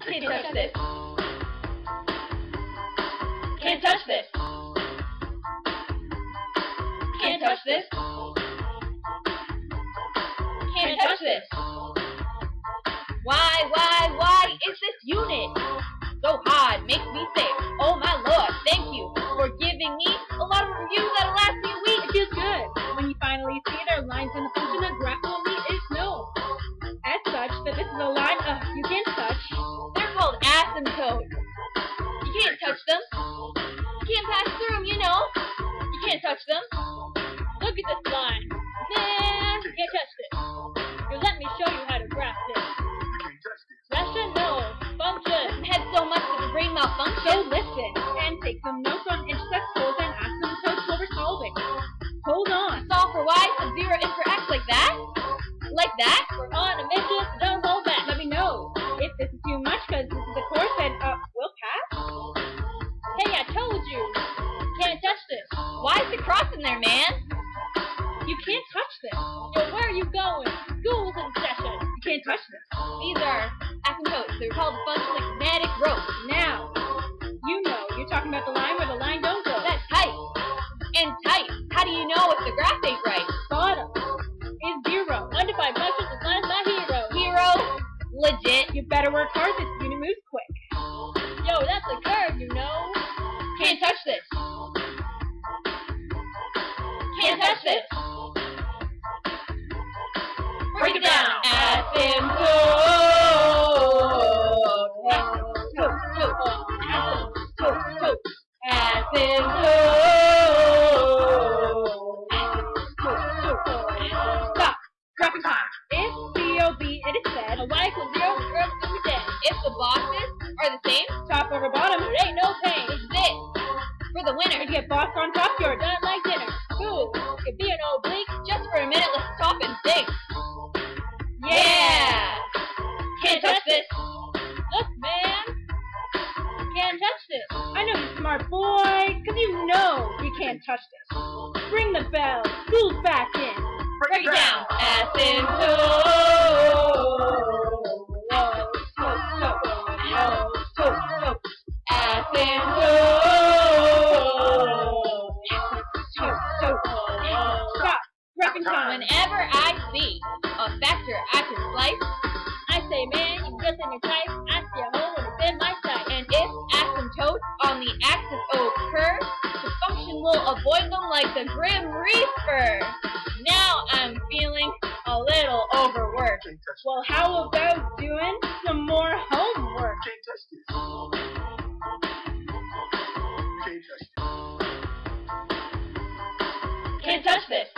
Can't touch this. Can't touch this. Can't touch this. Can't touch this. Why, why, why is this unit so hard? Makes me say, oh my lord, thank you for giving me a lot of reviews that'll last me a week. It feels good when you finally see their lines and the function of can't touch them. Look at this line. Nah, can't touch this. You let me show you how to graph this. No function. Had so much that the brain So listen and take some notes on intercepts tools and asymptotes while we're solving. Hold on. Solve for y, sub-zero interacts like that? Like that? We're on a mission, don't hold back. Let me know if this is too much, in there, man? You can't touch this. Yo, where are you going? School's in session. You can't touch this. These are asymptotes. They're called functionally kinetic ropes. Now, you know you're talking about the line where the line don't go. That's tight. And tight. How do you know if the graph ain't right? bottom is zero. Undefined functions is lines by hero. Hero, legit. You better work hard. This unit moves quick. Yo, that's a curve, you know. Can't touch this. Can't. Break it down. Asymptote. Asymptote. Asymptote. Asymptote. Stop. Dropping time. If BOB it is said, a y equals zero, be dead. If the bosses are the same, Top over bottom, it ain't no pain. this is it. For the winner. You get boss on top, you're done like dinner. Cool. Could be an oblique. Just for a minute, let's stop and think. Yeah! Can't touch this. Look, man. Can't touch this. I know you smart boy, cause you know you can't touch this. Ring the bell. School's back in. Break it down. Asymptote. Stop. Whenever I see a factor I can slice, I say, man, you just in your type. I see a hole in my sight. and if asymptotes on the axis occur, the function will avoid them like the Grim Reaper. Now I'm feeling a little overworked. Well, how about doing some more homework? Can't touch this. Can't touch this. Can't touch this.